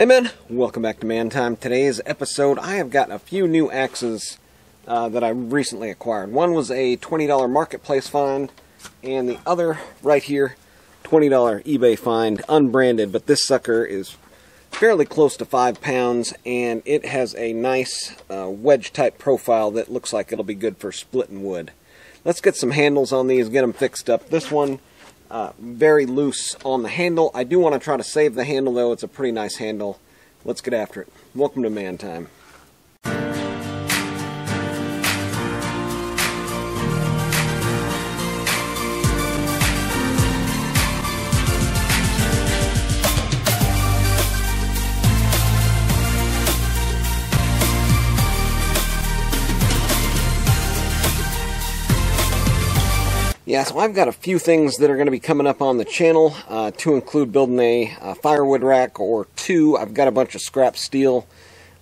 Hey men, welcome back to Man Time. Today's episode, I have got a few new axes uh, that I recently acquired. One was a $20 marketplace find, and the other right here, $20 eBay find, unbranded, but this sucker is fairly close to five pounds, and it has a nice uh, wedge type profile that looks like it'll be good for splitting wood. Let's get some handles on these, get them fixed up. This one uh, very loose on the handle. I do want to try to save the handle though. It's a pretty nice handle. Let's get after it. Welcome to Man Time. Yeah, so I've got a few things that are going to be coming up on the channel uh, to include building a, a, firewood rack or two. I've got a bunch of scrap steel,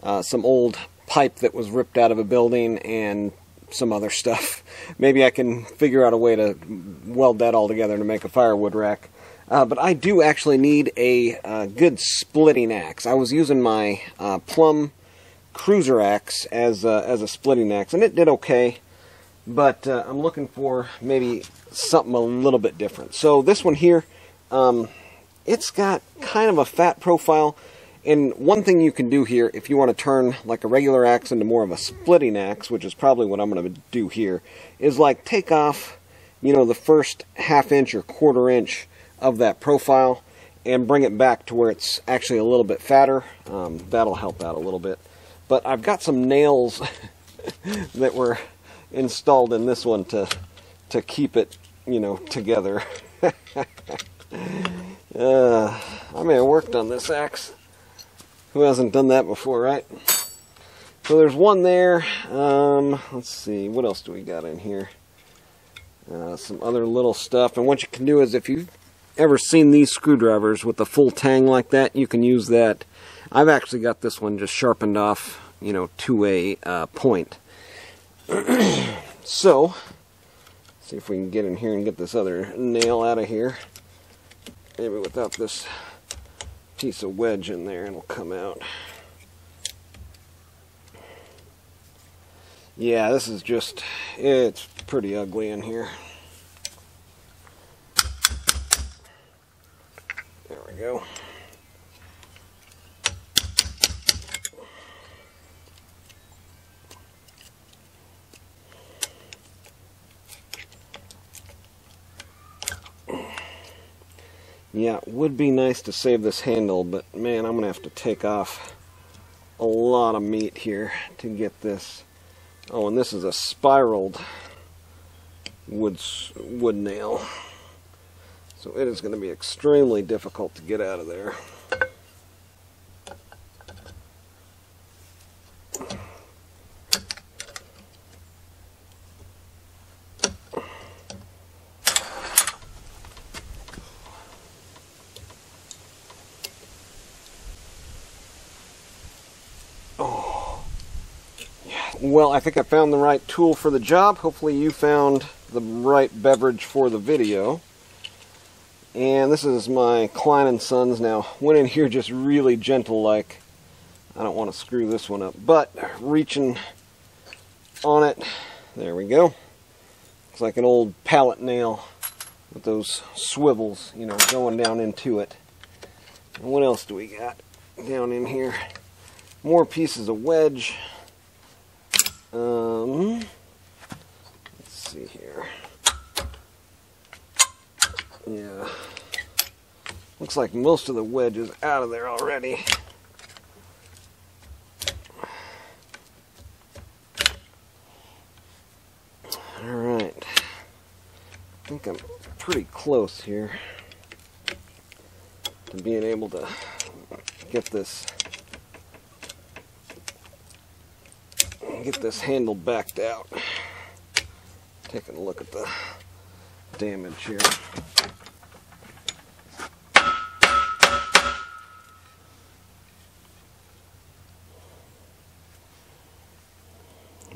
uh, some old pipe that was ripped out of a building, and some other stuff. Maybe I can figure out a way to weld that all together to make a firewood rack. Uh, but I do actually need a uh, good splitting axe. I was using my uh, Plumb Cruiser axe as, as a splitting axe, and it did okay but uh, I'm looking for maybe something a little bit different. So this one here, um, it's got kind of a fat profile. And one thing you can do here, if you want to turn like a regular axe into more of a splitting axe, which is probably what I'm going to do here, is like take off, you know, the first half inch or quarter inch of that profile and bring it back to where it's actually a little bit fatter. Um, that'll help out a little bit. But I've got some nails that were installed in this one to to keep it, you know, together. uh, I may have worked on this axe. Who hasn't done that before, right? So there's one there. Um, let's see, what else do we got in here? Uh, some other little stuff. And what you can do is if you've ever seen these screwdrivers with a full tang like that, you can use that. I've actually got this one just sharpened off, you know, to a uh, point. so, see if we can get in here and get this other nail out of here. Maybe without this piece of wedge in there, it'll come out. Yeah, this is just, it's pretty ugly in here. There we go. Yeah, would be nice to save this handle, but man, I'm going to have to take off a lot of meat here to get this. Oh, and this is a spiraled wood, wood nail. So it is going to be extremely difficult to get out of there. Well, I think I found the right tool for the job. Hopefully you found the right beverage for the video. And this is my Klein & Sons now. Went in here just really gentle like. I don't want to screw this one up. But reaching on it, there we go. It's like an old pallet nail with those swivels, you know, going down into it. And what else do we got down in here? More pieces of wedge. Um, let's see here. Yeah. Looks like most of the wedge is out of there already. Alright. I think I'm pretty close here to being able to get this get this handle backed out. Taking a look at the damage here.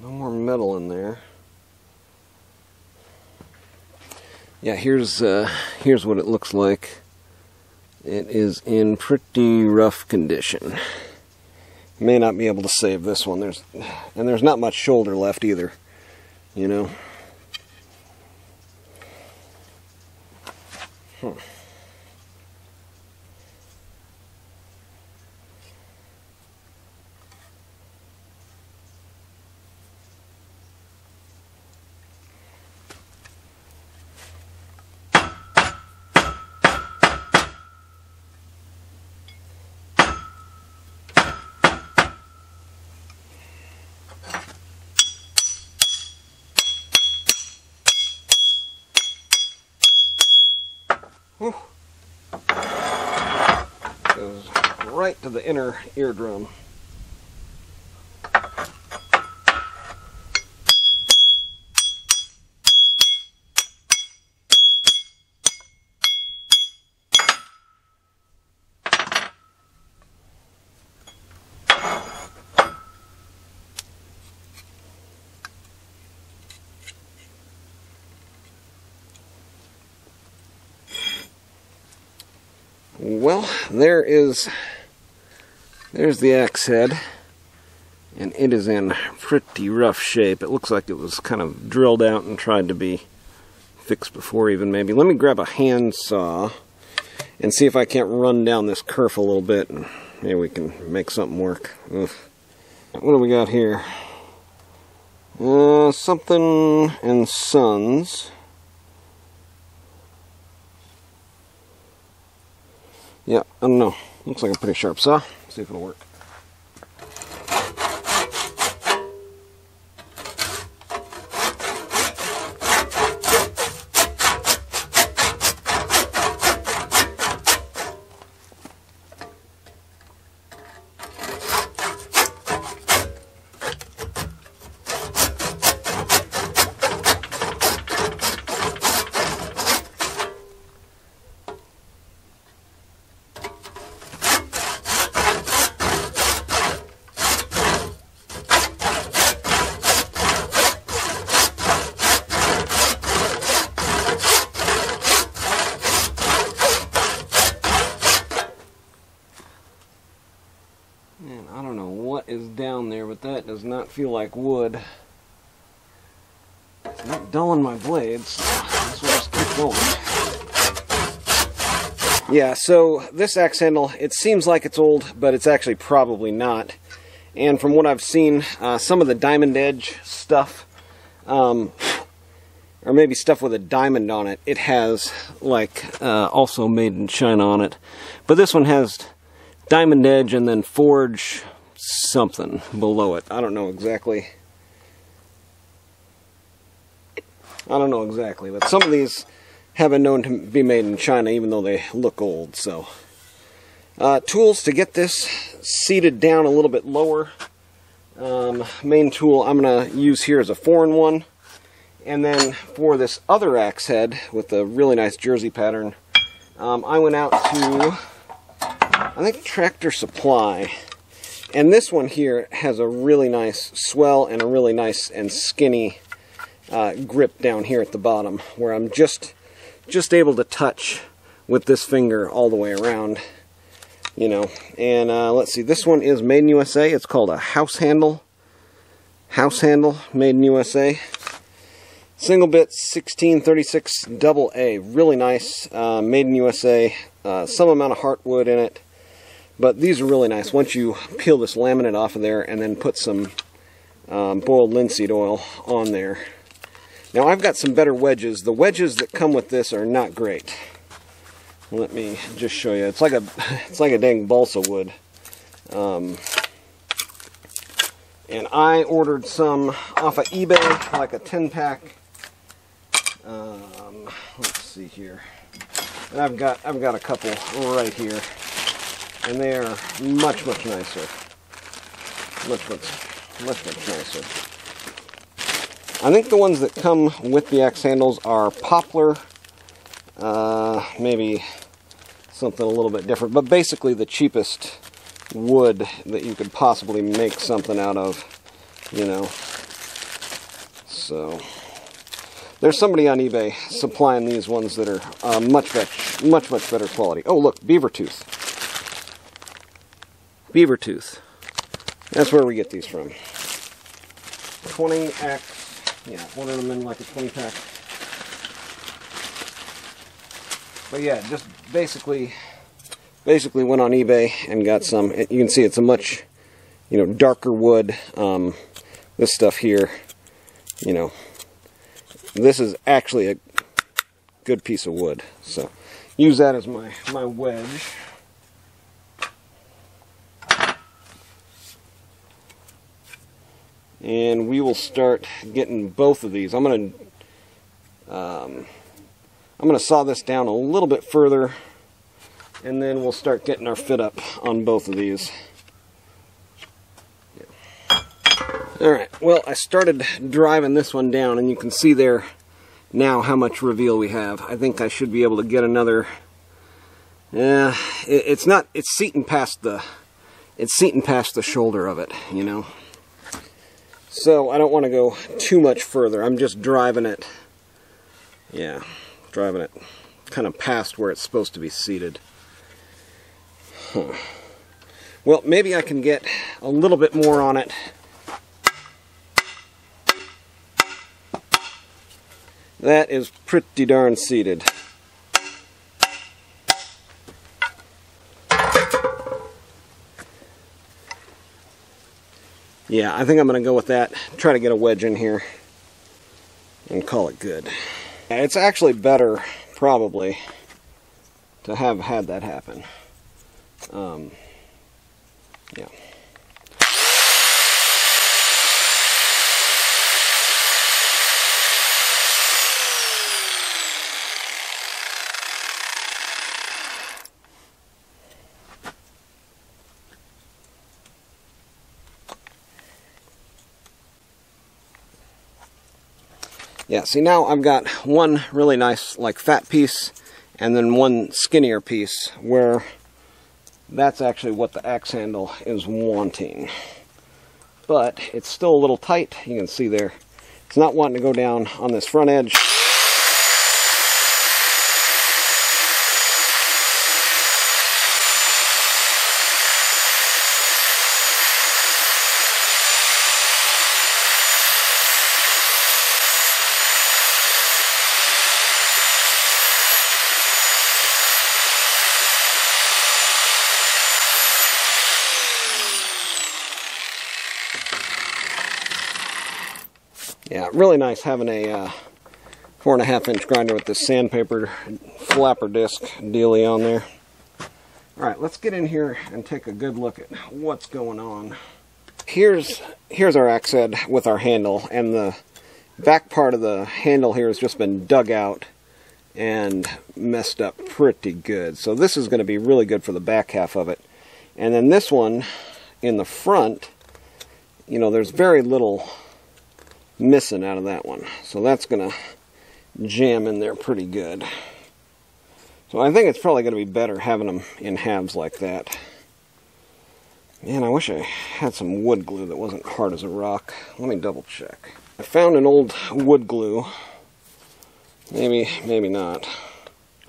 No more metal in there. Yeah, here's uh, here's what it looks like It is in pretty rough condition. May not be able to save this one. There's and there's not much shoulder left either. You know. Hmm. Goes right to inner eardrum. Well, there is, there's the axe head, and it is in pretty rough shape. It looks like it was kind of drilled out and tried to be fixed before even maybe. Let me grab a handsaw and see if I can't run down this kerf a little bit and maybe we can make something work. Ugh. What do we got here? Uh, something and Sons. Yeah, I don't know. Looks like a pretty sharp saw. See if it'll work. And I don't know what is down there, but that does not feel like wood. It's not dulling my blades, so just keep going. Yeah, so this axe handle, it seems like it's old, but it's actually probably not. And from what I've seen, uh, some of the diamond edge stuff, um, or maybe stuff with a diamond on it, it has like uh, also made in China on it. But this one has diamond edge and then forge something below it. I don't know exactly. I don't know exactly, but some of these have been known to be made in China even though they look old, so. Uh, tools to get this seated down a little bit lower. Um, main tool I'm going to use here is a 4-in-1. And then for this other axe head with a really nice jersey pattern, um, I went out to I think Tractor Supply. And this one here has a really nice swell and a really nice and skinny uh, grip down here at the bottom where I'm just just able to touch with this finger all the way around you know. And uh, let's see. This one is made in USA it's called a house handle. House handle made in USA single bit 1636 double A. Really nice uh, made in USA uh, some amount of heartwood in it but these are really nice once you peel this laminate off of there and then put some um, boiled linseed oil on there. Now I've got some better wedges. The wedges that come with this are not great. Let me just show you. It's like a it's like a dang balsa wood. Um, and I ordered some off of eBay, like a 10 pack. Um, let's see here. And I've got I've got a couple right here and they are much, much nicer. Much, much, much, much nicer. I think the ones that come with the axe handles are poplar, uh, maybe something a little bit different, but basically the cheapest wood that you could possibly make something out of, you know. So, There's somebody on eBay supplying these ones that are uh, much, much, much, much better quality. Oh, look, beaver tooth. Beaver tooth. That's where we get these from. 20X. Yeah, order them in like a 20 pack. But yeah, just basically, basically went on eBay and got some. You can see it's a much, you know, darker wood. Um, this stuff here, you know, this is actually a good piece of wood. So use that as my, my wedge. And we will start getting both of these. I'm going to um, I'm going to saw this down a little bit further and then we'll start getting our fit up on both of these. Alright, well I started driving this one down and you can see there now how much reveal we have. I think I should be able to get another, yeah, it, it's not, it's seating past the, it's seating past the shoulder of it, you know. So I don't want to go too much further. I'm just driving it, yeah, driving it kind of past where it's supposed to be seated. Huh. Well, maybe I can get a little bit more on it That is pretty darn seated. Yeah, I think I'm going to go with that. Try to get a wedge in here and call it good. It's actually better, probably, to have had that happen. Um, yeah. Yeah, see now I've got one really nice like fat piece and then one skinnier piece where that's actually what the axe handle is wanting. But it's still a little tight, you can see there. It's not wanting to go down on this front edge. Really nice having a uh, four and a half inch grinder with this sandpaper flapper disc dealy on there. All right, let's get in here and take a good look at what's going on. Here's here's our axe head with our handle, and the back part of the handle here has just been dug out and messed up pretty good. So this is going to be really good for the back half of it. And then this one in the front, you know, there's very little missing out of that one. So that's going to jam in there pretty good. So I think it's probably going to be better having them in halves like that. Man, I wish I had some wood glue that wasn't hard as a rock. Let me double check. I found an old wood glue. Maybe, maybe not.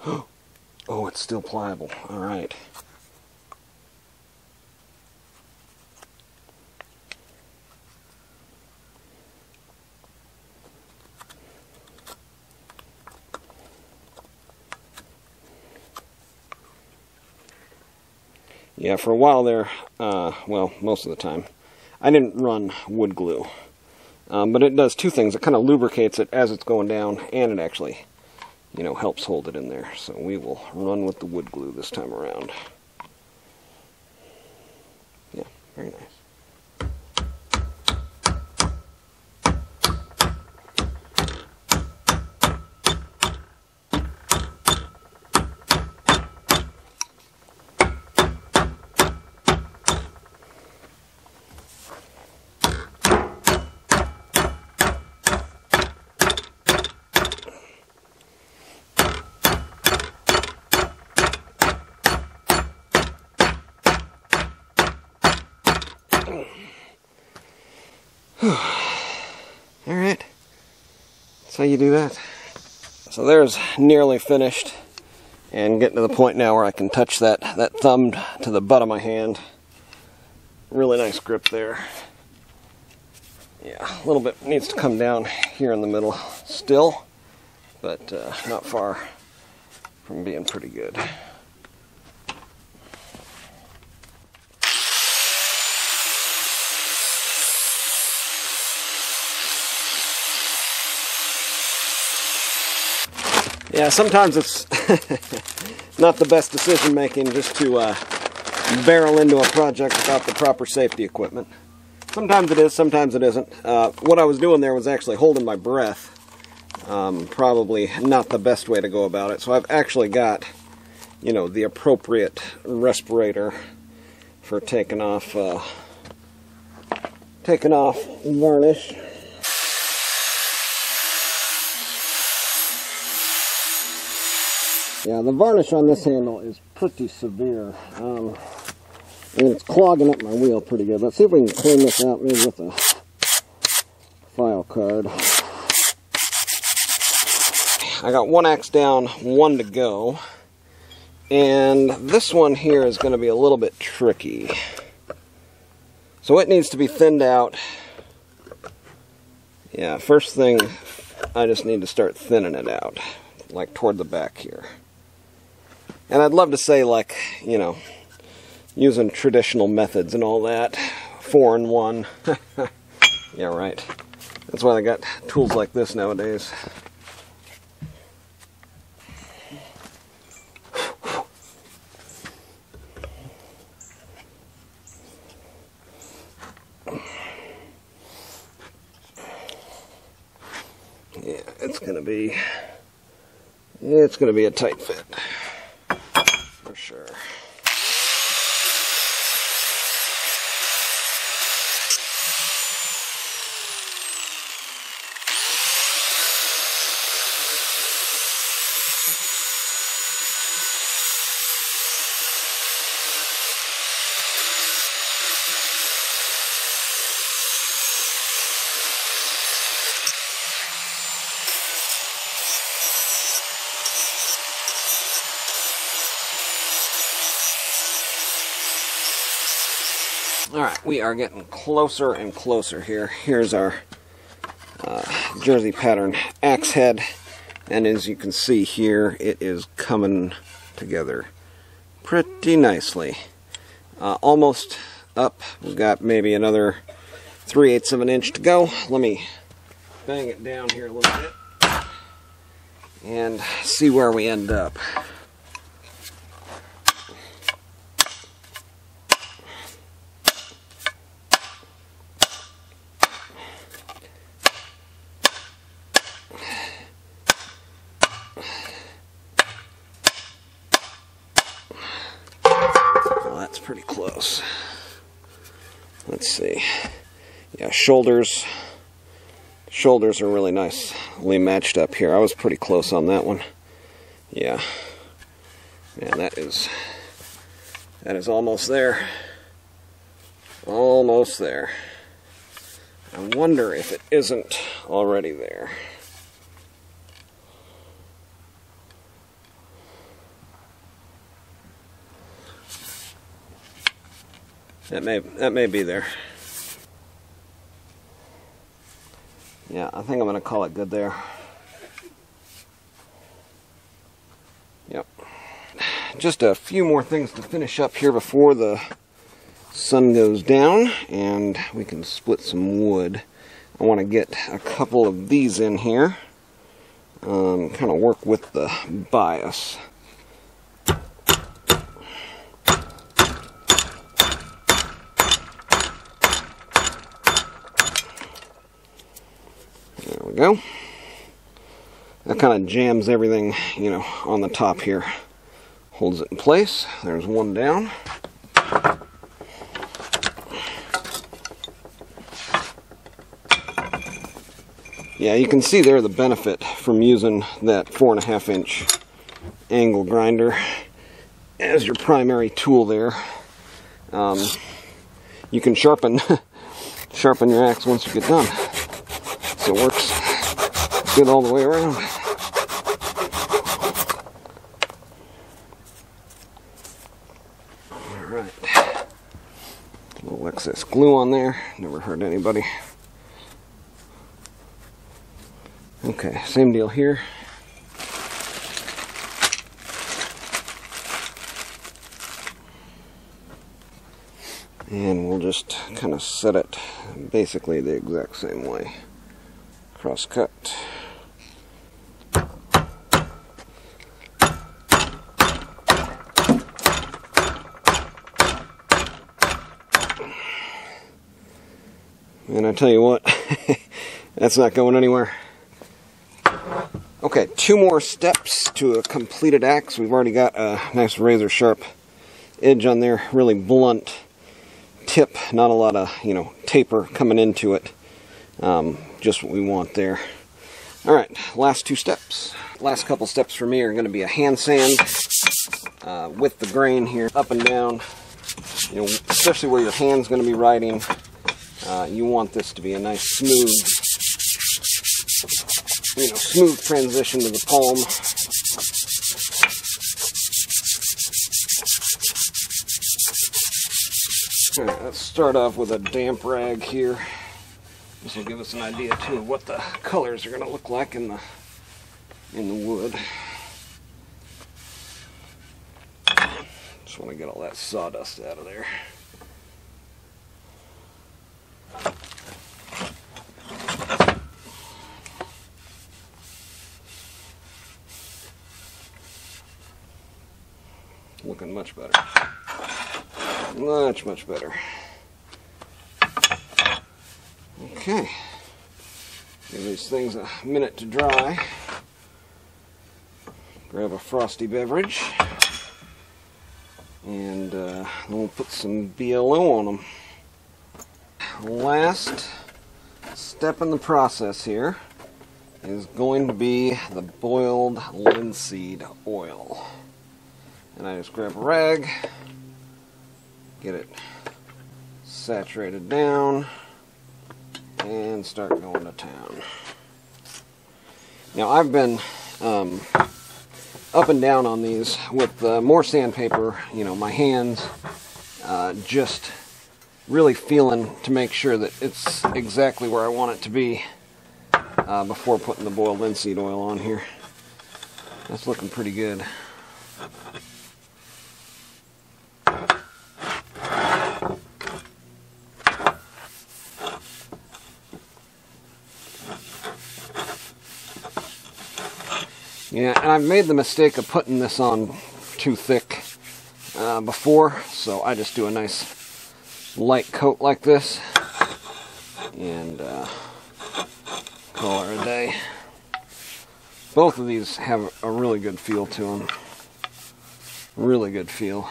Oh, it's still pliable. All right. Yeah, for a while there, uh, well, most of the time, I didn't run wood glue. Um, but it does two things. It kind of lubricates it as it's going down, and it actually, you know, helps hold it in there. So we will run with the wood glue this time around. Yeah, very nice. So there's nearly finished and getting to the point now where I can touch that, that thumb to the butt of my hand. Really nice grip there. Yeah, a little bit needs to come down here in the middle still, but uh, not far from being pretty good. Yeah, sometimes it's not the best decision making just to uh, barrel into a project without the proper safety equipment. Sometimes it is, sometimes it isn't. Uh, what I was doing there was actually holding my breath. Um, probably not the best way to go about it. So I've actually got, you know, the appropriate respirator for taking off, uh, taking off varnish. Yeah, the varnish on this handle is pretty severe. Um, and it's clogging up my wheel pretty good. Let's see if we can clean this out maybe with a file card. I got one axe down, one to go. And this one here is going to be a little bit tricky. So it needs to be thinned out. Yeah, first thing, I just need to start thinning it out, like toward the back here. And I'd love to say, like, you know, using traditional methods and all that, four and one. yeah, right. That's why they got tools like this nowadays. Yeah, it's gonna be, it's gonna be a tight fit for sure. All right, we are getting closer and closer here. Here's our uh, jersey pattern axe head, and as you can see here, it is coming together pretty nicely. Uh, almost up. We've got maybe another 3 eighths of an inch to go. Let me bang it down here a little bit and see where we end up. Pretty close. Let's see. Yeah, shoulders. Shoulders are really nicely matched up here. I was pretty close on that one. Yeah. Man, that is that is almost there. Almost there. I wonder if it isn't already there. That may that may be there. Yeah, I think I'm to call it good there. Yep. Just a few more things to finish up here before the sun goes down and we can split some wood. I want to get a couple of these in here. Um, kind of work with the bias. Go. That kind of jams everything, you know, on the top here. Holds it in place. There's one down. Yeah, you can see there the benefit from using that four and a half inch angle grinder as your primary tool there. Um, you can sharpen sharpen your axe once you get done. Good all the way around. Alright. A little excess glue on there. Never hurt anybody. Okay, same deal here. and we'll just kind of set it basically the exact same way cross cut and I tell you what that's not going anywhere okay two more steps to a completed axe we've already got a nice razor sharp edge on there really blunt tip, not a lot of, you know, taper coming into it. Um, just what we want there. All right, last two steps. Last couple steps for me are going to be a hand sand uh, with the grain here, up and down. You know, especially where your hand's going to be writing, uh, you want this to be a nice smooth, you know, smooth transition to the palm. let's start off with a damp rag here. This will give us an idea too of what the colors are going to look like in the in the wood. Just want to get all that sawdust out of there. Looking much better. Much, much better. Okay. Give these things a minute to dry. Grab a frosty beverage. And uh, we'll put some BLO on them. Last step in the process here is going to be the boiled linseed oil. And I just grab a rag, get it saturated down and start going to town. Now I've been um, up and down on these with uh, more sandpaper, you know, my hands uh, just really feeling to make sure that it's exactly where I want it to be uh, before putting the boiled linseed oil on here. That's looking pretty good. Yeah, and I've made the mistake of putting this on too thick uh, before, so I just do a nice light coat like this and uh, call it a day. Both of these have a really good feel to them. Really good feel.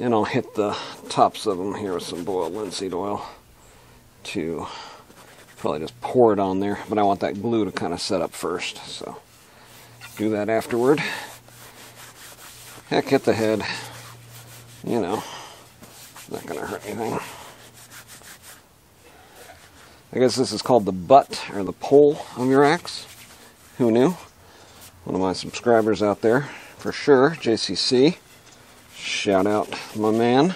And I'll hit the tops of them here with some boiled linseed oil to probably just pour it on there, but I want that glue to kind of set up first, so do that afterward. Heck, hit the head. You know, not going to hurt anything. I guess this is called the butt or the pole of your axe. Who knew? One of my subscribers out there, for sure, JCC. Shout out, my man.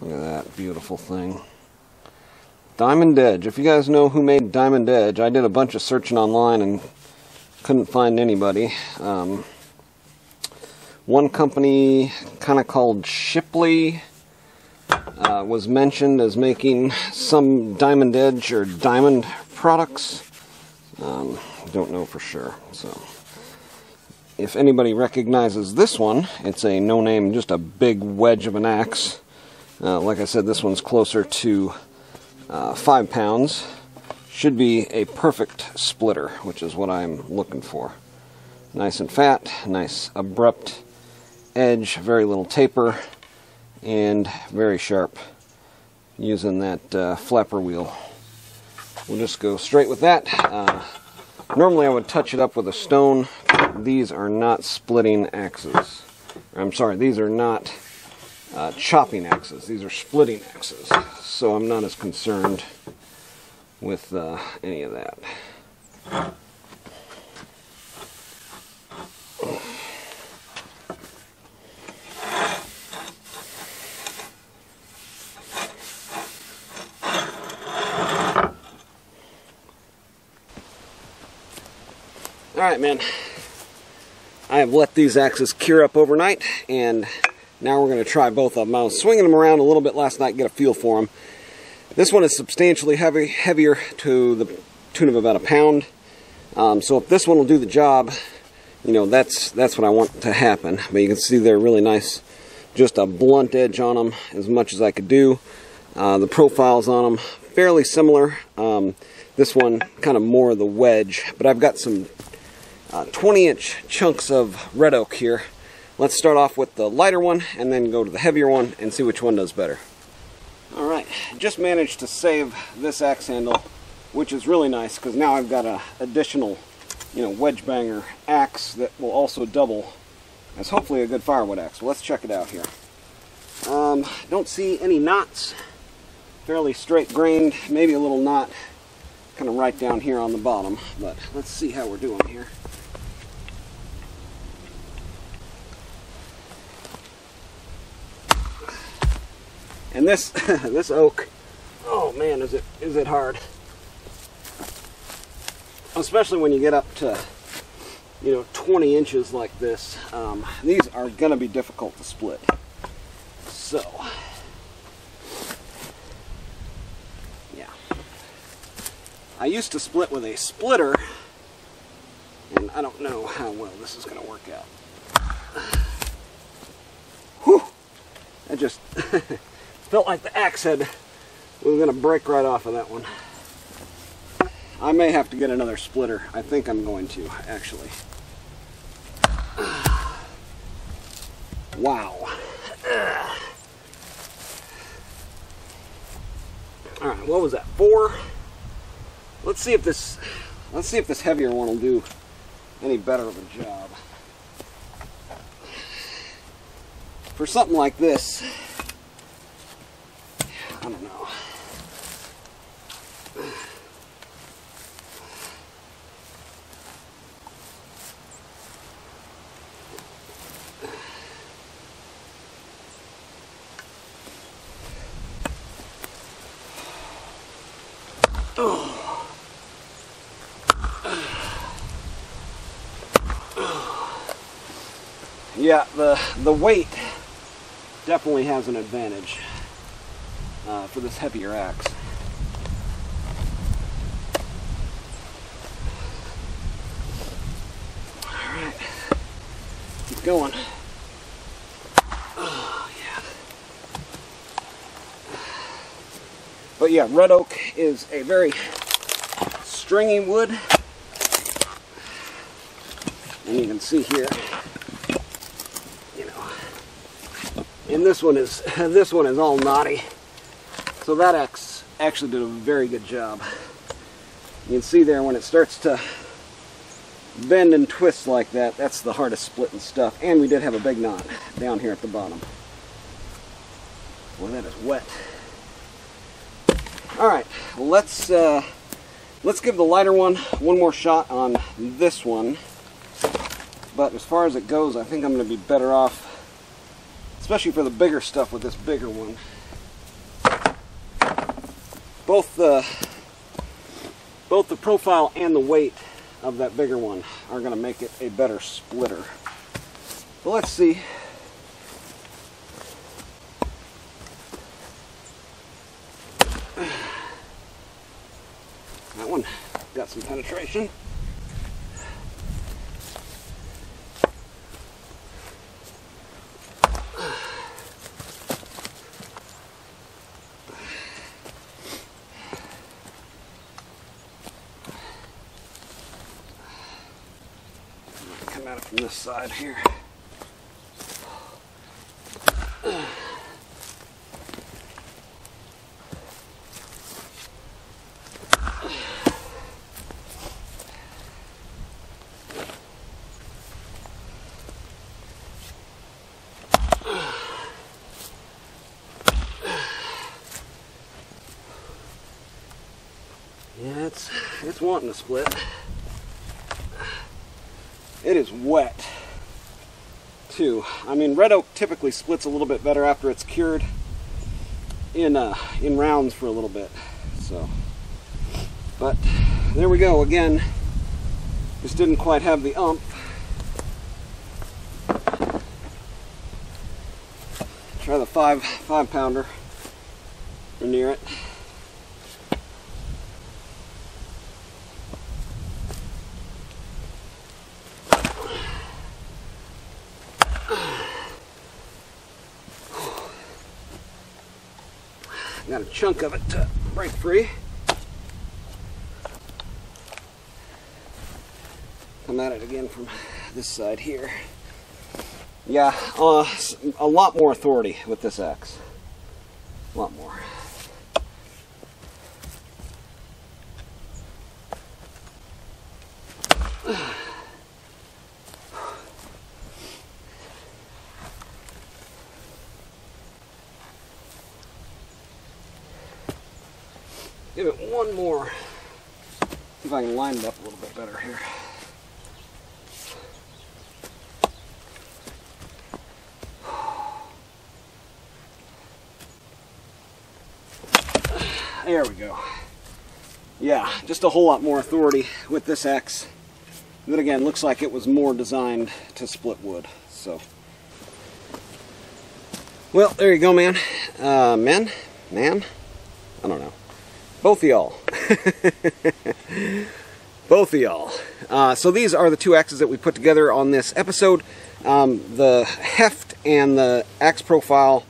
Look at that beautiful thing. Diamond Edge. If you guys know who made Diamond Edge, I did a bunch of searching online and couldn't find anybody. Um, one company, kind of called Shapleigh, uh, was mentioned as making some Diamond Edge or Diamond products. Um, don't know for sure. So, if anybody recognizes this one, it's a no-name, just a big wedge of an axe. Uh, like I said, this one's closer to uh, five pounds should be a perfect splitter, which is what I'm looking for. Nice and fat, nice abrupt edge, very little taper, and very sharp using that uh, flapper wheel. We'll just go straight with that. Uh, normally I would touch it up with a stone. These are not splitting axes. I'm sorry, these are not uh, chopping axes. These are splitting axes, so I'm not as concerned with uh, any of that. Alright man, I have let these axes cure up overnight and now we're going to try both of them. I was swinging them around a little bit last night, get a feel for them. This one is substantially heavy, heavier to the tune of about a pound. Um, so if this one will do the job, you know, that's that's what I want to happen. But you can see they're really nice, just a blunt edge on them as much as I could do. Uh, the profiles on them fairly similar. Um, this one kind of more of the wedge, but I've got some uh, 20 inch chunks of red oak here. Let's start off with the lighter one and then go to the heavier one and see which one does better. Alright, just managed to save this axe handle, which is really nice because now I've got an additional you know, wedge banger axe that will also double as hopefully a good firewood axe. So let's check it out here. Um, don't see any knots. Fairly straight grained, maybe a little knot kind of right down here on the bottom, but let's see how we're doing here. And this this oak, oh man, is it is it hard. Especially when you get up to you know 20 inches like this. Um, these are gonna be difficult to split. So yeah. I used to split with a splitter and I don't know how well this is gonna work out. Whew! I just Felt like the axe head was going to break right off of that one. I may have to get another splitter. I think I'm going to, actually. Wow. All right, what was that? Four. Let's see if this. Let's see if this heavier one will do any better of a job. For something like this, I don't know. Yeah, the the weight definitely has an advantage uh, for this heavier axe. Alright, keep going. Oh, yeah. But yeah, red oak is a very stringy wood. And you can see here, you know, and this one is this one is all knotty. So that axe actually did a very good job. You can see there when it starts to bend and twist like that, that's the hardest splitting stuff. And we did have a big knot down here at the bottom. Boy, that is wet. All right, let's uh, let's give the lighter one one more shot on this one. But as far as it goes, I think I'm going to be better off, especially for the bigger stuff with this bigger one both the both the profile and the weight of that bigger one are going to make it a better splitter. But let's see. That one got some penetration. this side here. Yeah, it's, it's wanting to split. It is wet too. I mean, red oak typically splits a little bit better after it's cured in uh, in rounds for a little bit. So, but there we go again. Just didn't quite have the ump. Try the five five pounder near it. Chunk of it to break free. Come at it again from this side here. Yeah, uh, a lot more authority with this axe. A lot more. Give it one more. See if I can line it up a little bit better here. There we go. Yeah, just a whole lot more authority with this axe. That again looks like it was more designed to split wood. So, well, there you go, man. Uh, men, man, I don't know. Both of y'all. Both of y'all. Uh, so these are the two axes that we put together on this episode. Um, the heft and the axe profile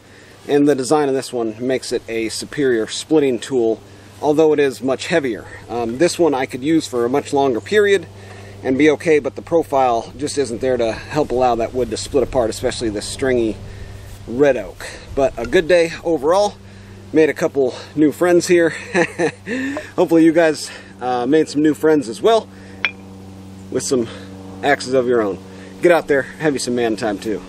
and the design of this one makes it a superior splitting tool, although it is much heavier. Um, this one I could use for a much longer period and be okay, but the profile just isn't there to help allow that wood to split apart, especially this stringy red oak. But a good day overall made a couple new friends here. Hopefully you guys uh, made some new friends as well with some axes of your own. Get out there, have you some man time too.